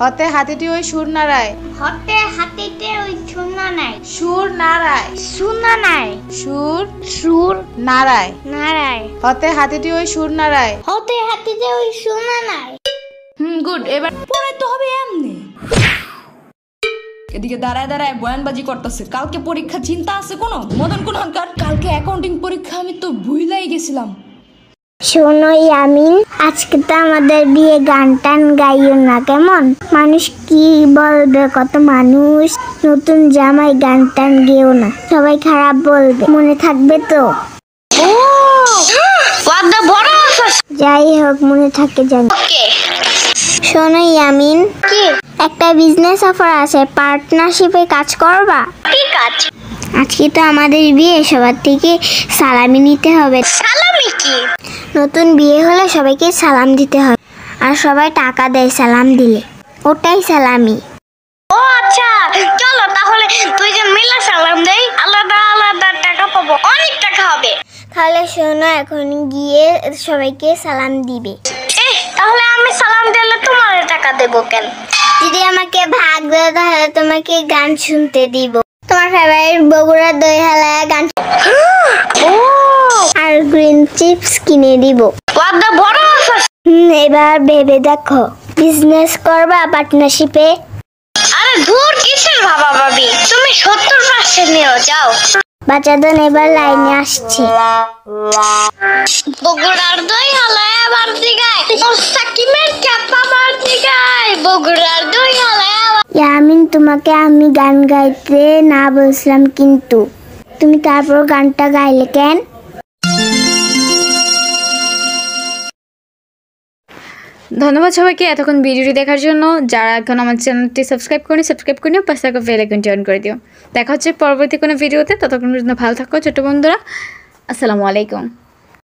হতে হাতিটি ওই সুর নাড়ায় হতে হাতিতে ওই শূন্য নাই সুর নাড়ায় শূন্য নাই সুর সুর নাড়ায় নারায়। হতে হাতিটি ওই সুর নাড়ায় হতে হাতিতে ওই শূন্য নাই হুম গুড এবার পরে তো হবে এমনি। এদিকে দাঁড়ায় দাঁড়ায় বয়ানবাজি করতেছে। কালকে পরীক্ষা চিন্তা আছে কোনো? মদন কোন কালকে অ্যাকাউন্টিং পরীক্ষা আমি তো ভুলাই গেছিলাম। শোনো ইয়ামিন আজকে তো আমাদের বিয়ে গান টান গাইও না কেমন? মানুষ কি বলবে? কত মানুষ নতুন জামাই গান টান গেও না সবাই খারাপ বলবে মনে থাকবে তো? যাই হোক মনে থাকে জানি শোনো ইয়ামিন কি? একটা বিজনেস অফার আছে পার্টনারশিপে কাজ করবা? কি কাজ? আজকে তো আমাদের বিয়ে সবার থেকে সালামি নিতে হবে। সালামি কি? নতুন বিয়ে হলে সবাইকে সালাম দিতে হয় আর সবাই টাকা দেয় সালাম দিলে। ওটাই সালামি। ও আচ্ছা চলো তাহলে দুইজন মিলে সালাম দেই আলাদা আলাদা টাকা পাবো অনেক টাকা হবে। তাহলে শোনো এখন গিয়ে সবাইকে সালাম দিবে। তাহলে আমি সালাম দিলে তোমার টাকা দেবো কেন? যদি আমাকে ভাগ দাও তাহলে তোমাকে গান শুনতে দিব। তোমার ফেভারিট বগুড়া দই হালায় গান আর গ্রিন চিপস কিনে দিব। এবার ভেবে দেখো। বিজনেস করবা পার্টনারশিপে আরে দূর কিসের ভাবা ভাবি? তুমি সত্তর পার্সেন্ট নিও যাও। বাচ্চাদের এবার লাইনে আসছে। বগুড়ার দই হালায় আবার দিগায় সাকিমের বার দিগায় বগুড়ার দই হালায় ইয়ামিন তোমাকে আমি গান গাইতে না বলছিলাম কিন্তু। তুমি তারপর গানটা গাইলে কেন? ধন্যবাদ সবাইকে এতক্ষণ ভিডিওটি দেখার জন্য। যারা এখন আমার চ্যানেলটি সাবস্ক্রাইব করেনি, সাবস্ক্রাইব করে নিও, পাশে থাকা বেল আইকনটি অন করে দিও। দেখা হচ্ছে পরবর্তী কোনো ভিডিওতে। ততক্ষণ পর্যন্ত ভালো থাকো, ছোট বন্ধুরা। আসসালামু আলাইকুম।